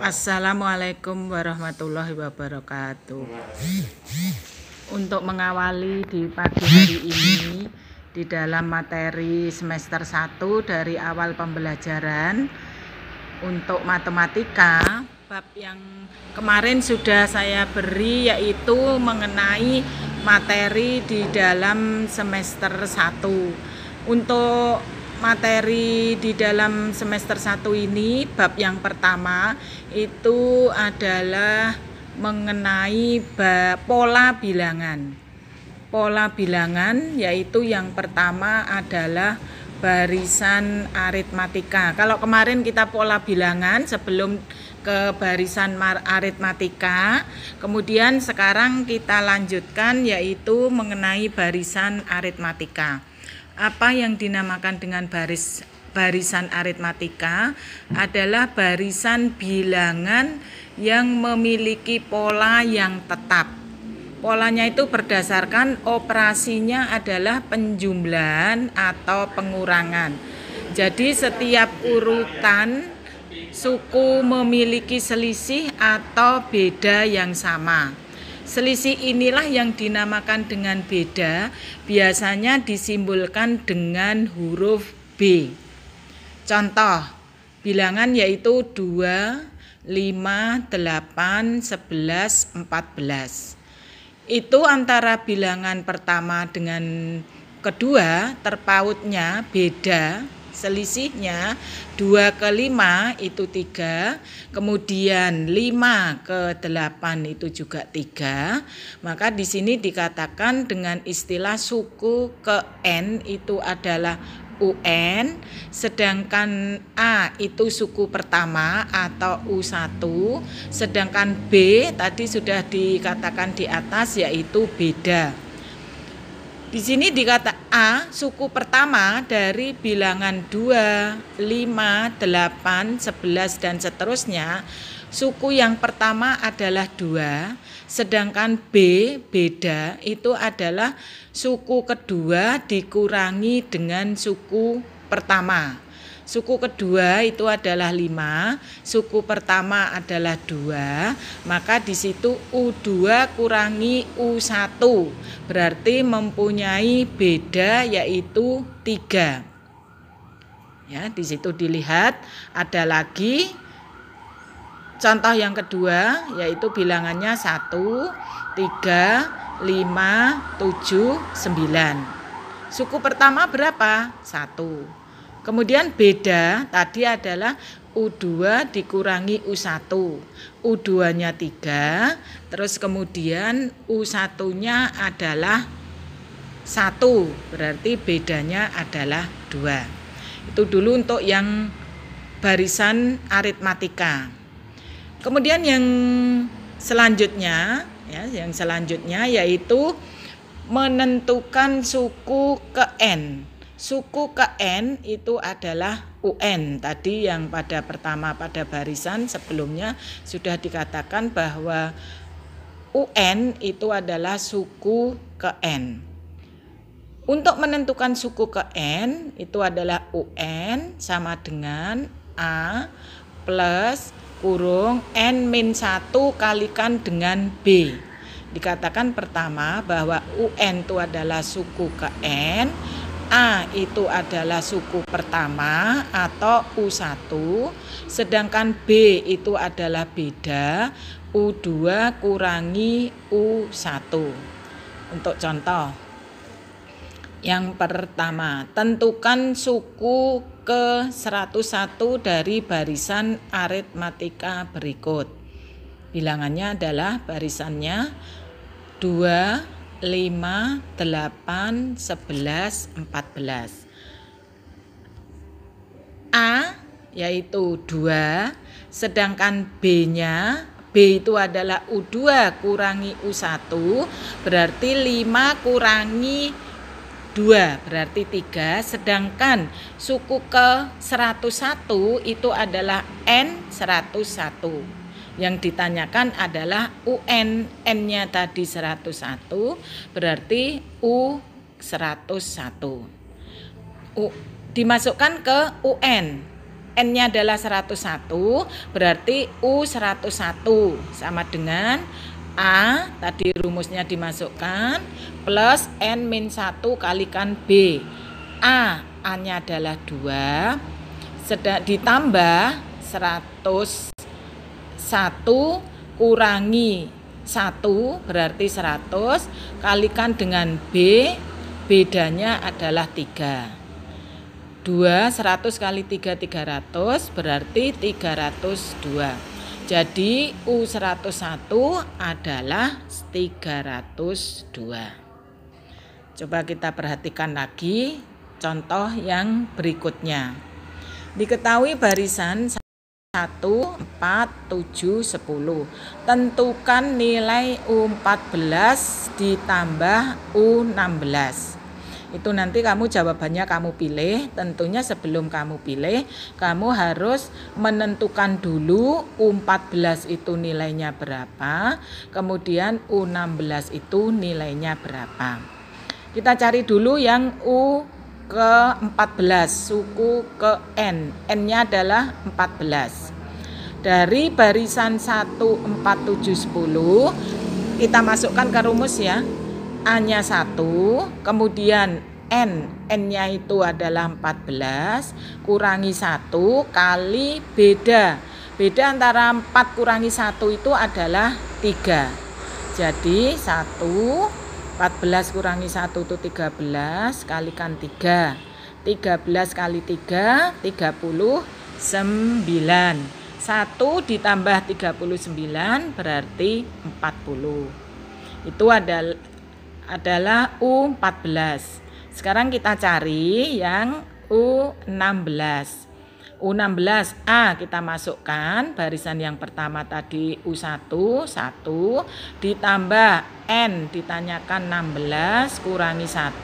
Assalamualaikum warahmatullahi wabarakatuh. Untuk mengawali di pagi hari ini di dalam materi semester 1 dari awal pembelajaran untuk matematika bab yang kemarin sudah saya beri yaitu mengenai materi di dalam semester 1. Untuk materi di dalam semester 1 ini bab yang pertama itu adalah mengenai pola bilangan. Pola bilangan yaitu yang pertama adalah barisan aritmatika. Kalau kemarin kita pola bilangan sebelum ke barisan aritmatika, kemudian sekarang kita lanjutkan yaitu mengenai barisan aritmatika apa yang dinamakan dengan baris barisan aritmatika adalah barisan bilangan yang memiliki pola yang tetap. Polanya itu berdasarkan operasinya adalah penjumlahan atau pengurangan. Jadi setiap urutan suku memiliki selisih atau beda yang sama. Selisih inilah yang dinamakan dengan beda, biasanya disimbolkan dengan huruf B. Contoh, bilangan yaitu 2, 5, 8, 11, 14. Itu antara bilangan pertama dengan kedua terpautnya beda selisihnya 2 ke 5 itu 3 kemudian 5 ke 8 itu juga 3 maka di sini dikatakan dengan istilah suku ke N itu adalah UN sedangkan A itu suku pertama atau U1 sedangkan B tadi sudah dikatakan di atas yaitu beda di sini dikata A suku pertama dari bilangan 2, 5, 8, 11 dan seterusnya. Suku yang pertama adalah 2, sedangkan B beda itu adalah suku kedua dikurangi dengan suku pertama. Suku kedua itu adalah 5, suku pertama adalah 2, maka di situ U2 kurangi U1 berarti mempunyai beda yaitu 3. Ya, di situ dilihat ada lagi contoh yang kedua yaitu bilangannya 1, 3, 5, 7, 9. Suku pertama berapa? 1. Kemudian beda tadi adalah U2 dikurangi U1. U2-nya 3, terus kemudian U1-nya adalah 1, berarti bedanya adalah 2. Itu dulu untuk yang barisan aritmatika. Kemudian yang selanjutnya ya, yang selanjutnya yaitu menentukan suku ke N. Suku ke N itu adalah UN. Tadi yang pada pertama pada barisan sebelumnya sudah dikatakan bahwa UN itu adalah suku ke N. Untuk menentukan suku ke N itu adalah UN sama dengan A plus kurung N min 1 kalikan dengan B. Dikatakan pertama bahwa UN itu adalah suku ke N A itu adalah suku pertama atau U1, sedangkan B itu adalah beda U2 kurangi U1. Untuk contoh, yang pertama, tentukan suku ke 101 dari barisan aritmatika berikut. Bilangannya adalah barisannya 2, 5, 8, 11, 14. A yaitu 2, sedangkan B-nya B itu adalah U2 kurangi U1, berarti 5 kurangi 2 berarti 3 sedangkan suku ke 101 itu adalah N 101 yang ditanyakan adalah UN, N-nya tadi 101, berarti U 101. U, dimasukkan ke UN. N-nya adalah 101, berarti U 101 sama dengan A, tadi rumusnya dimasukkan, plus N min 1 kalikan B. A, A-nya adalah 2, sedang ditambah 101 kurangi 1 berarti 100 kalikan dengan B bedanya adalah 3 2 100 kali 3 300 berarti 302 jadi U101 adalah 302 coba kita perhatikan lagi contoh yang berikutnya. Diketahui barisan 1, 4, 7, 10. Tentukan nilai U14 ditambah U16. Itu nanti kamu jawabannya kamu pilih. Tentunya sebelum kamu pilih, kamu harus menentukan dulu U14 itu nilainya berapa, kemudian U16 itu nilainya berapa. Kita cari dulu yang U ke-14 suku ke N. N-nya adalah 14 dari barisan 1 4 7 10 kita masukkan ke rumus ya. A-nya 1 kemudian N. N-nya itu adalah 14 kurangi 1 kali beda. Beda antara 4 kurangi 1 itu adalah 3 jadi 1 14 kurangi 1 itu 13 kalikan 3 13 kali 3 39 1 ditambah 39 berarti 40 itu adalah adalah U14 sekarang kita cari yang U16 U16A kita masukkan barisan yang pertama tadi U1 1 ditambah N ditanyakan 16 kurangi 1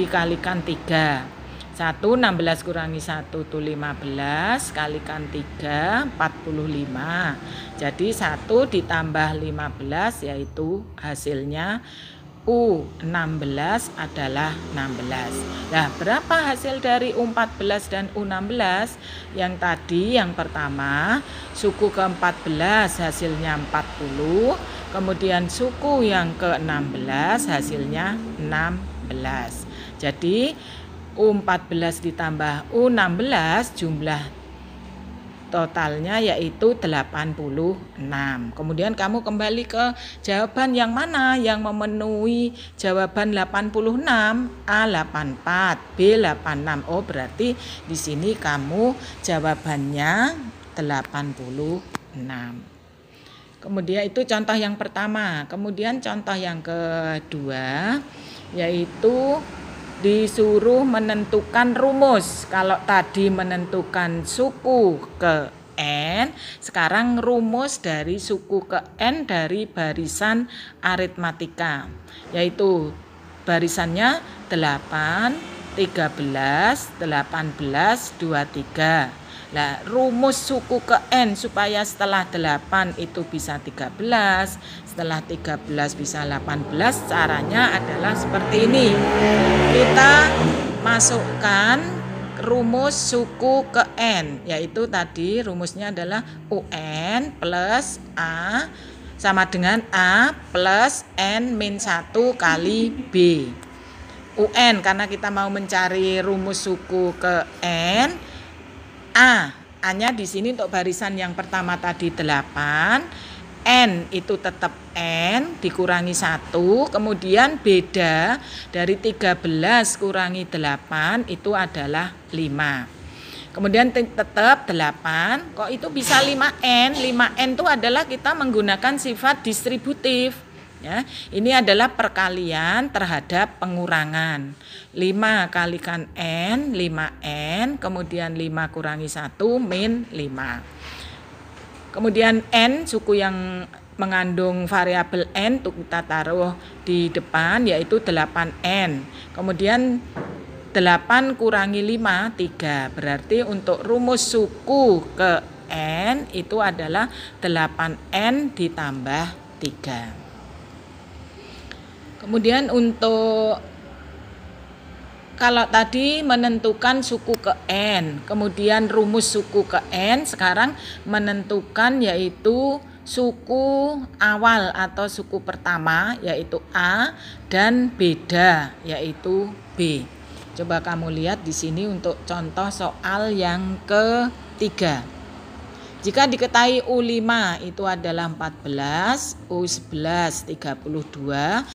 dikalikan 3 1 16 kurangi 1 itu 15 kalikan 3 45 jadi 1 ditambah 15 yaitu hasilnya U16 adalah 16. Nah, berapa hasil dari U14 dan U16? Yang tadi yang pertama, suku ke-14 hasilnya 40, kemudian suku yang ke-16 hasilnya 16. Jadi U14 ditambah U16 jumlah totalnya yaitu 86. Kemudian kamu kembali ke jawaban yang mana yang memenuhi jawaban 86 A84, B86. Oh, berarti di sini kamu jawabannya 86. Kemudian itu contoh yang pertama. Kemudian contoh yang kedua yaitu disuruh menentukan rumus. Kalau tadi menentukan suku ke N, sekarang rumus dari suku ke N dari barisan aritmatika, yaitu barisannya 8, 13, 18, 23. Nah, rumus suku ke N supaya setelah 8 itu bisa 13, setelah 13 bisa 18, caranya adalah seperti ini. Kita masukkan rumus suku ke N, yaitu tadi rumusnya adalah UN plus A sama dengan A plus N min 1 kali B. UN karena kita mau mencari rumus suku ke N, A. A-nya di sini untuk barisan yang pertama tadi 8. N itu tetap N dikurangi 1. Kemudian beda dari 13 kurangi 8 itu adalah 5. Kemudian tetap 8. Kok itu bisa 5N? 5N itu adalah kita menggunakan sifat distributif. Ya, ini adalah perkalian terhadap pengurangan. 5 kalikan N, 5N, kemudian 5 kurangi 1 min 5. Kemudian N, suku yang mengandung variabel N untuk kita taruh di depan yaitu 8N. Kemudian 8 kurangi 5, 3. Berarti untuk rumus suku ke N itu adalah 8N ditambah 3. Kemudian untuk kalau tadi menentukan suku ke N, kemudian rumus suku ke N, sekarang menentukan yaitu suku awal atau suku pertama yaitu A dan beda yaitu B. Coba kamu lihat di sini untuk contoh soal yang ketiga. Jika diketahui U5 itu adalah 14, U11 32,